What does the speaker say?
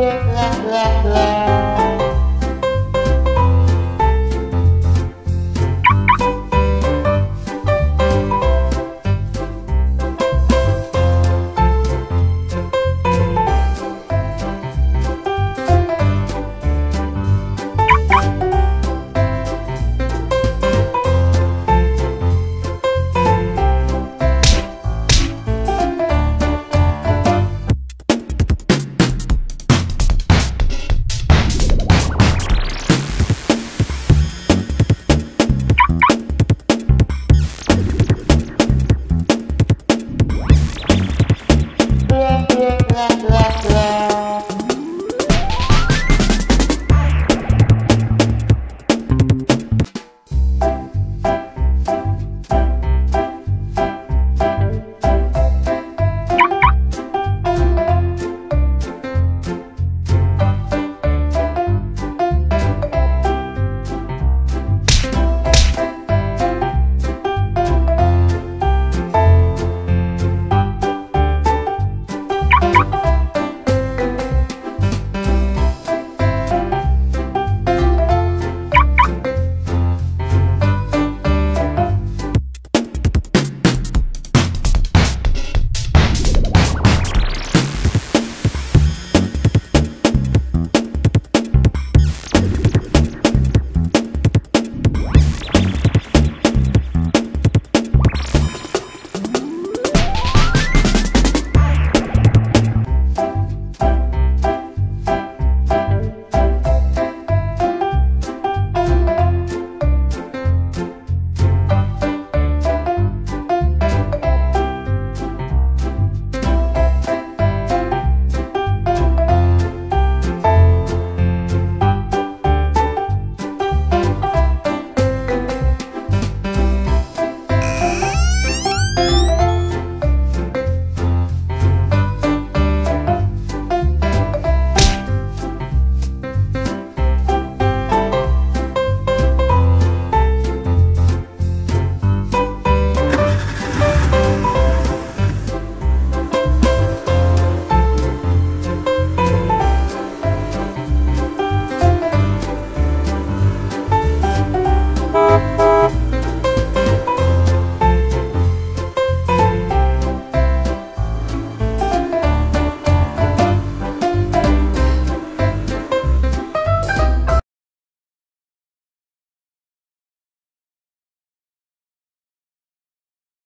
la la la